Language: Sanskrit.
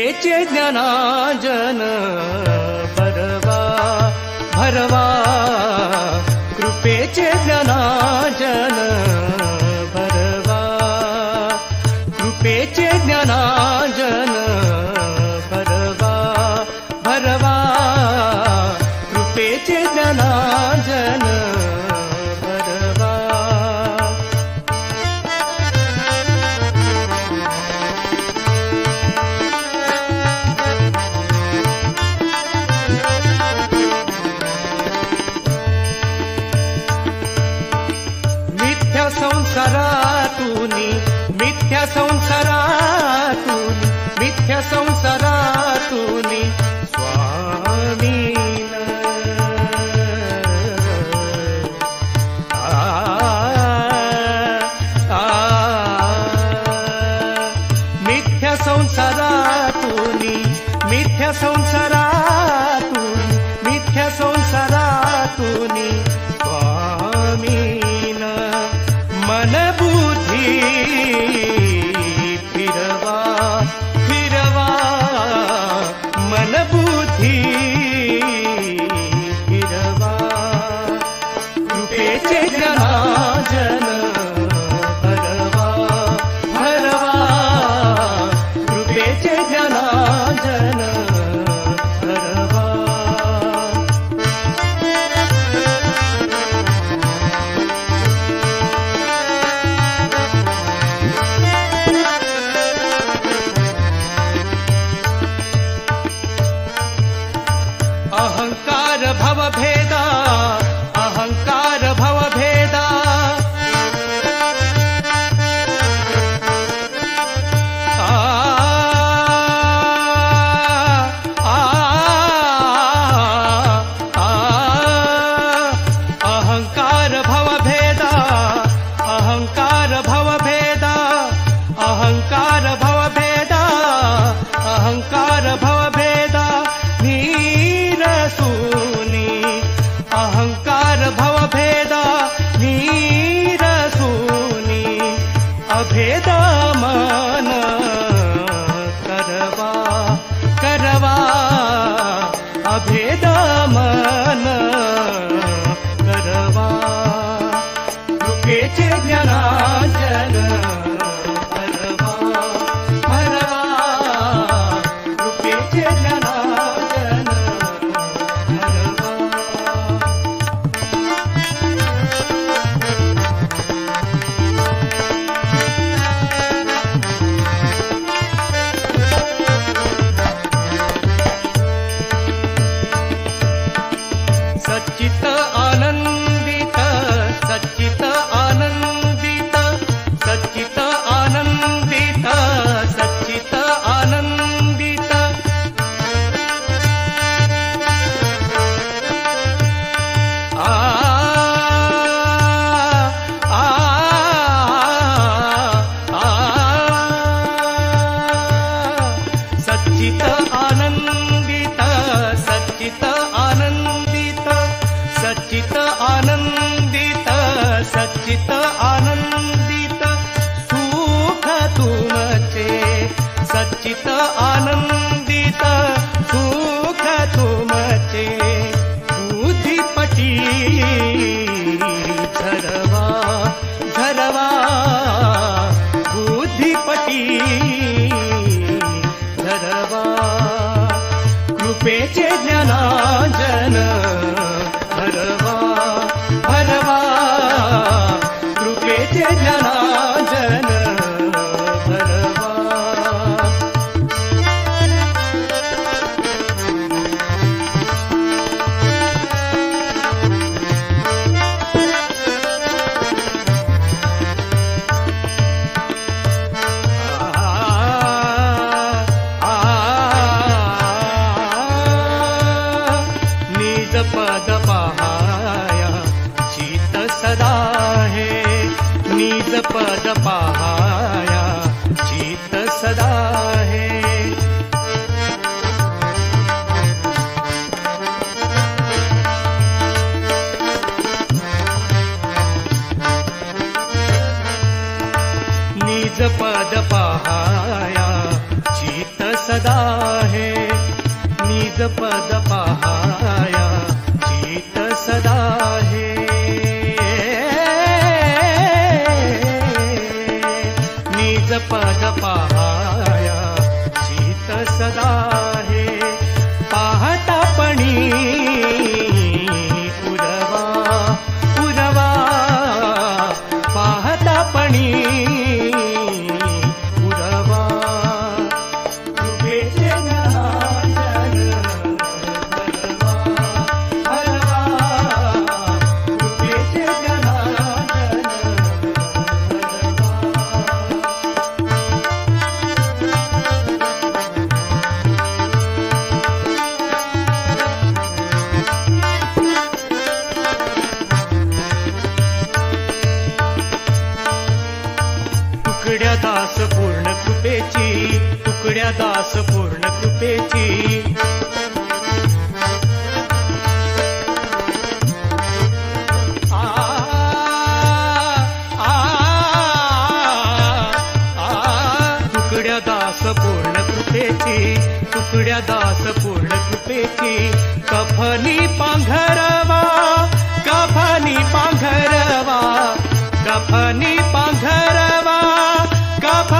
े जनाजन भरवा भरवा। कृपे च ज्ञानाजन संसारातून मिथ्या संसारातून मिथ्या संसारातून. वेदामा च जनाजन भरवा भरवा कृपे जना जन सदा हे निज पद पहाया चीत सदा हे। निज पद पहाया चीत सदा हे निज पद दास पूर्ण कृपेची. तुकड्या दास पूर्ण कृपेची तुकड्या दास पूर्ण कृपेची. कफनी पांघरवा कफनी पांघरवा कफनी पांघरवा कफ